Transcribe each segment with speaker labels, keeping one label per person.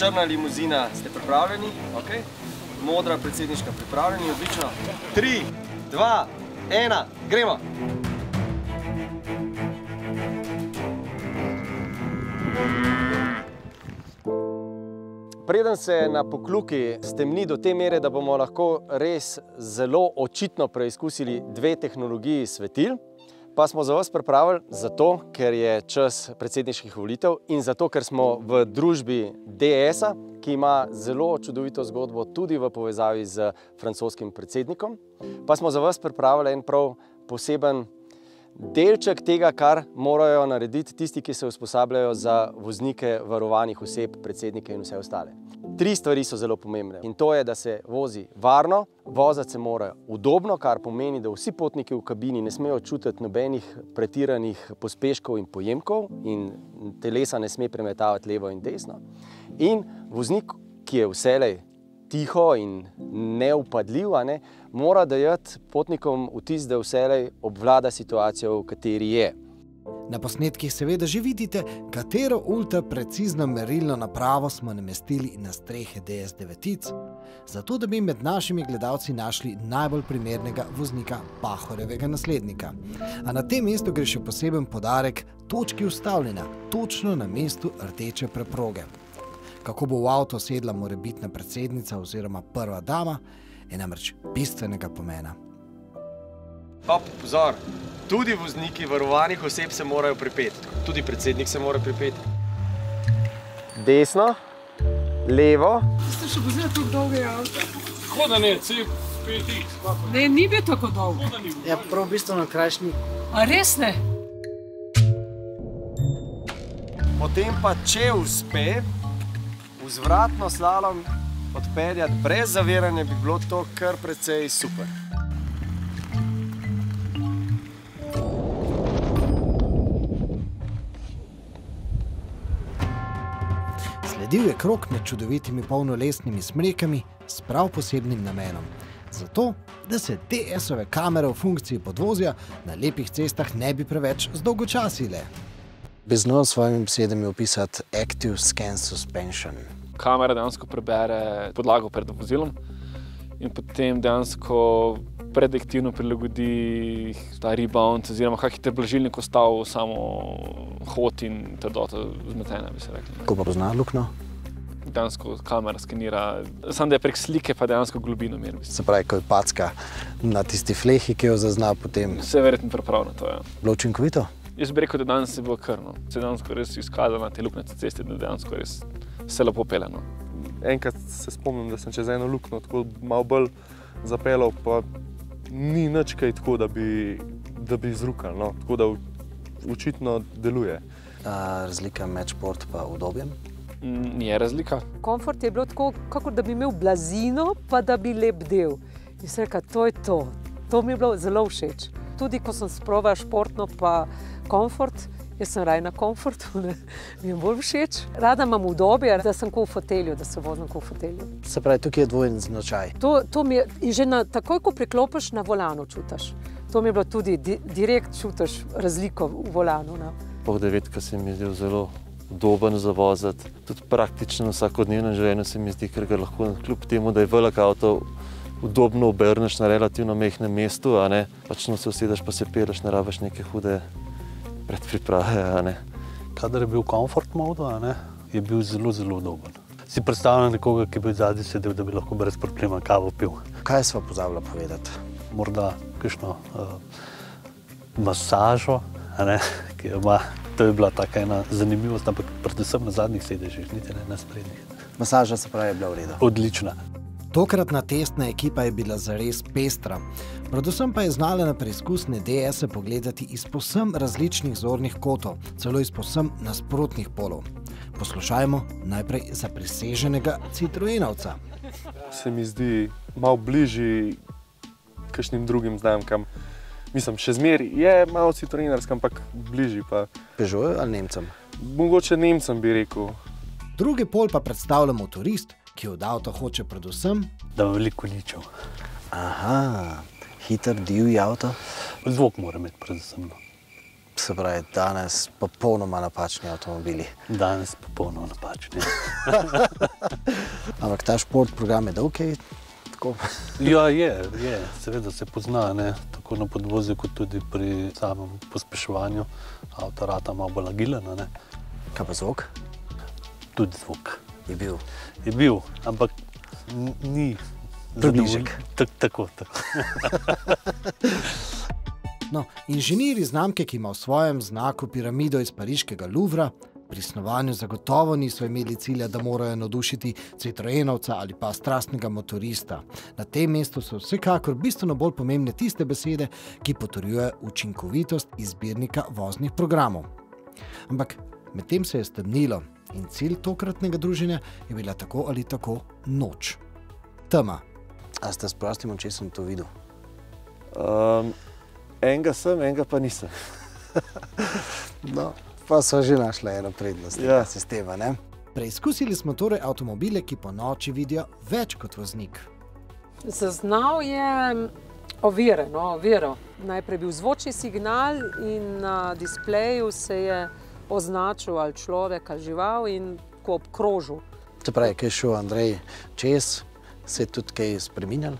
Speaker 1: črna limuzina, ste pripravljeni? Okay. Modra predsedniška pripravljeni, odlično. Tri, dva, ena, gremo! Preden se na pokluki stemni do te mere, da bomo lahko res zelo očitno preizkusili dve tehnologiji svetil, pa smo za vas pripravili zato, ker je čas predsedniških volitev in zato, ker smo v družbi DS-a, ki ima zelo čudovito zgodbo tudi v povezavi z francoskim predsednikom, pa smo za vas pripravili en prav poseben delček tega, kar morajo narediti tisti, ki se usposabljajo za voznike varovanih oseb, predsednike in vse ostale. Tri stvari so zelo pomembne in to je, da se vozi varno, vozati se mora udobno, kar pomeni, da vsi potniki v kabini ne smejo čutiti nobenih pretiranih pospeškov in pojemkov in telesa ne sme premetavati levo in desno. In voznik, ki je vselej tiho in neupadljiv, ne, mora dajati potnikom vtis, da vselej obvlada situacijo, v kateri je.
Speaker 2: Na posnetkih seveda že vidite, katero ultraprecizno merilno napravo smo namestili na strehe DS9, zato da bi med našimi gledalci našli najbolj primernega voznika Pahorevega naslednika. A na tem mestu gre še poseben podarek točki ustavljena, točno na mestu rdeče preproge. Kako bo v avto sedla morebitna predsednica oziroma prva dama, je namreč bistvenega pomena.
Speaker 1: Hop, pozor, tudi vozniki varovanih oseb se morajo pripeti, tudi predsednik se mora pripeti. Desno, levo.
Speaker 3: Ste še vozili tako dolge avto?
Speaker 4: Tako da ne, C5X.
Speaker 3: Ne, ni bil tako dolg.
Speaker 5: Ja, prav bistveno krajšnji.
Speaker 3: A res ne?
Speaker 1: Potem pa, če uspe, vzvratno slalom odpeljati brez zaviranja, bi bilo to kar precej super.
Speaker 2: Sledil je krok med čudovitimi polnolesnimi smrekami s prav posebnim namenom. Zato, da se DS-ove kamere v funkciji podvozja na lepih cestah ne bi preveč zdolgočasile.
Speaker 5: Bi znal s svojimi besedami opisati Active Scan Suspension.
Speaker 4: Kamera dejansko prebere podlago pred vozilom in potem dejansko prediktivno prilagodi ta rebound, oziroma kakšen je blažilnik ostal, samo hod in trdota zmetena, bi se rekli.
Speaker 5: Ko pa pozna luknjo,
Speaker 4: Dejansko kamera skenira, samo da je prek slike pa dejansko globino mer.
Speaker 5: se pravi, ko je packa na tisti flehi, ki jo zazna, potem
Speaker 4: je verjetno pripravljeno to, ja.
Speaker 5: bilo učinkovito.
Speaker 4: Jaz bi rekel, da danes je bilo krno. Se je dejansko res izkazalo na te luknjate ceste, da dejansko res se lepo peljeno.
Speaker 6: enkrat se spomnim, da sem čez eno luknjo tako malo bolj zapeljal, pa ni nič kaj tako, da bi, da bi izrukal. No. Tako da očitno deluje.
Speaker 5: A, razlika med šport in udobjem.
Speaker 4: Mm, Je razlika.
Speaker 3: Komfort je bilo tako, kot da bi imel blazino, pa da bi lep del. In se reka, to je to. To mi je bilo zelo všeč. Tudi ko sem sprovala športno, pa komfort, jaz sem raje na komfortu, ne. mi je bolj všeč. Rada imam udobje, da sem kot v fotelju, da se vozim kot v fotelju.
Speaker 5: Se pravi, tukaj je dvojen značaj.
Speaker 3: To, to mi je, in že na, takoj, ko priklopiš na volanu, čutiš. To mi je bilo tudi di, direkt čutiš razliko v volanu. No.
Speaker 7: Pol devetka se mi je zdel zelo udoben za voziti. Tudi praktično v vsakodnevnem življenju se mi zdi, ker ga lahko kljub temu, da je velik avto, udobno obrneš na relativno mehkem mestu, a ne, pač no se usedeš pa se peleš, ne rabiš neke hude predpriprave, ne.
Speaker 8: Kadar je bil komfort mode, a ne, je bil zelo, zelo udoben. Si predstavljam nekoga, ki bi zadnji sedel, da bi lahko brez problema kavo pil.
Speaker 5: Kaj sva pozabila povedati?
Speaker 8: Morda kakšno uh, masažo, a ne, ki jo ima. To je bila taka ena zanimivost, ampak predvsem na zadnjih sedežih, niti ne na sprednjih.
Speaker 5: Masaža se pravi, je bila v redu.
Speaker 8: Odlična.
Speaker 2: Tokratna testna ekipa je bila zares pestra. Predvsem pa je znala na preizkusne DS-e pogledati iz posem različnih zornih kotov, celo iz posem nasprotnih polov. Poslušajmo najprej za preseženega Citroenovca.
Speaker 6: Se mi zdi malo bližji kakšnim drugim znamkam. Mislim, še zmeraj je malo citroenarska, ampak bližji pa.
Speaker 5: Peugeot ali Nemcem?
Speaker 6: Mogoče Nemcem bi rekel.
Speaker 2: Drugi pol pa predstavlja motorist, ki od avta hoče predvsem
Speaker 8: Da ima veliko ničev.
Speaker 5: Aha, hiter, divji avto.
Speaker 8: Zvok mora imeti predvsem.
Speaker 5: Se pravi, danes popolnoma napačni avtomobili.
Speaker 8: Danes popolnoma napačni.
Speaker 5: Ampak ta šport program je dolg, tako.
Speaker 8: Ja, je, je, seveda se pozna, ne? tako na podvozju, kot tudi pri samem pospeševanju. Avto rata malo bolj agilen, a ne?
Speaker 5: Kaj pa zvok?
Speaker 8: tudi zvok.
Speaker 5: Je bil.
Speaker 8: Je bil, ampak ni
Speaker 5: Približek.
Speaker 8: zadovolj- Tak, tako, tako.
Speaker 2: No, inženirji znamke, ki ima v svojem znaku piramido iz pariškega Louvra, pri snovanju zagotovo niso imeli cilja, da morajo navdušiti Citroenovca ali pa strastnega motorista. Na tem mestu so vsekakor bistveno bolj pomembne tiste besede, ki potrjujejo učinkovitost izbirnika voznih programov. Ampak medtem se je stemnilo in cilj tokratnega druženja je bila tako ali tako noč. Tema.
Speaker 5: A ste s prostim očesom to videl?
Speaker 7: Um, enega sem, enega pa nisem.
Speaker 5: No, pa so že našli eno prednost tega
Speaker 7: Ja.
Speaker 5: sistema. Ne?
Speaker 2: Preizkusili smo torej avtomobile, ki po noči vidijo več kot voznik.
Speaker 3: Zaznal je ovire, no, oviro. Najprej je bil zvočni signal in na displeju se je označil ali človek ali žival in ko obkrožil.
Speaker 5: Se pravi, kaj je šel Andrej čez, se je tudi kaj spremenjal.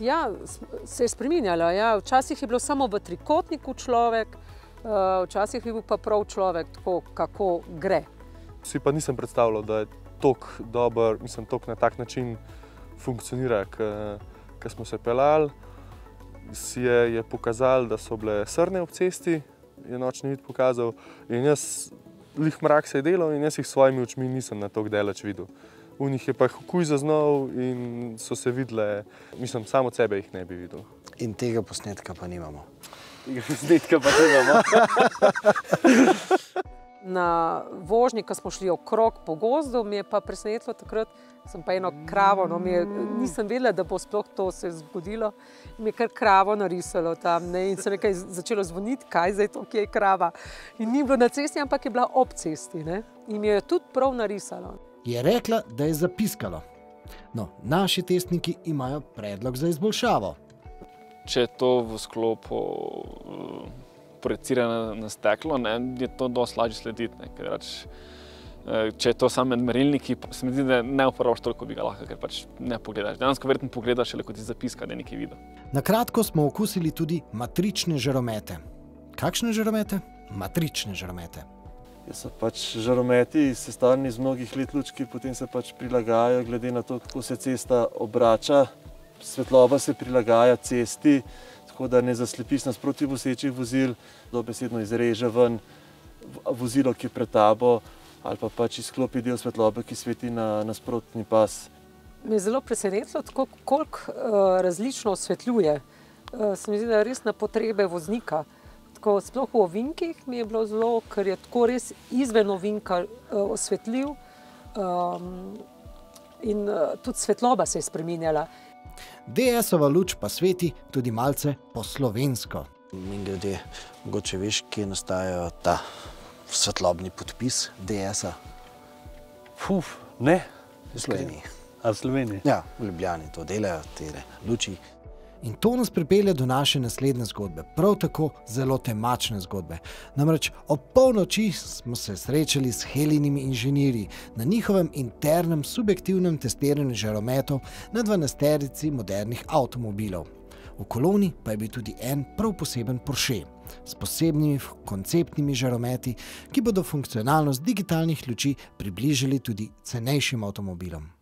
Speaker 3: Ja, se je spremenjalo. Ja. Včasih je bilo samo v trikotniku človek, eh, včasih je bil pa prav človek, tako kako gre.
Speaker 6: Si pa nisem predstavljal, da je tako dober, mislim, tako na tak način funkcionira, ker smo se pelali. Si je, je pokazal, da so bile srne ob cesti, je nočni vid pokazal. In jaz, lih mrak se je delal in jaz jih s svojimi očmi nisem na to daleč videl. V njih je pa hukuj zaznal in so se videle, mislim, samo od sebe jih ne bi videl.
Speaker 5: In tega posnetka pa nimamo.
Speaker 4: Znetka pa nimamo.
Speaker 3: Na vožnji, ko smo šli okrog po gozdu, mi je pa presenetilo takrat, sem pa eno kravo, no, mi je, nisem vedela, da bo sploh to se zgodilo. Mi je kar kravo narisalo tam ne, in se nekaj začelo zvoniti, kaj zdaj to, kje je krava. In ni bilo na cesti, ampak je bila ob cesti. Ne. In mi jo je tudi prav narisalo.
Speaker 2: Je rekla, da je zapiskalo. No, naši testniki imajo predlog za izboljšavo.
Speaker 4: Če je to v sklopu projicirano na steklo, ne, je to dosti lažje slediti. Ne, ker reč, eh, če je to samo med merilniki, se mi zdi, da ne uporabiš toliko, bi ga lahko, ker pač ne pogledaš. Dejansko verjetno pogledaš, le kot ti zapiska, da je nekaj videl.
Speaker 2: Na kratko smo okusili tudi matrične žaromete. Kakšne žaromete? Matrične žaromete.
Speaker 7: So pač žarometi sestavljeni iz mnogih let lučki, potem se pač prilagajajo glede na to, kako se cesta obrača. Svetloba se prilagaja cesti, tako da ne zaslepiš nasproti vosečih vozil, dobesedno izreže ven vozilo, ki je pred tabo, ali pa pač izklopi del svetlobe, ki sveti na nasprotni pas.
Speaker 3: Me je zelo presenetilo, koliko uh, različno osvetljuje. Uh, se mi zdi, da je res na potrebe voznika. Tako, sploh v ovinkih mi je bilo zelo, ker je tako res izven ovinka uh, osvetljiv. Um, in uh, tudi svetloba se je spremenjala.
Speaker 2: DS-ova luč pa sveti tudi malce po slovensko.
Speaker 5: In glede, mogoče veš, kje nastajajo ta svetlobni podpis DS-a
Speaker 8: Fuf, ne,
Speaker 5: v Sloveniji.
Speaker 8: a v Sloveniji.
Speaker 5: Ja, v Ljubljani to delajo, te luči.
Speaker 2: In to nas pripelje do naše naslednje zgodbe, prav tako zelo temačne zgodbe. Namreč ob polnoči smo se srečali s Helinimi inženirji na njihovem internem subjektivnem testiranju žarometov na 12-terici modernih avtomobilov. V koloni pa je bil tudi en prav poseben Porsche s posebnimi konceptnimi žarometi, ki bodo funkcionalnost digitalnih luči približali tudi cenejšim avtomobilom.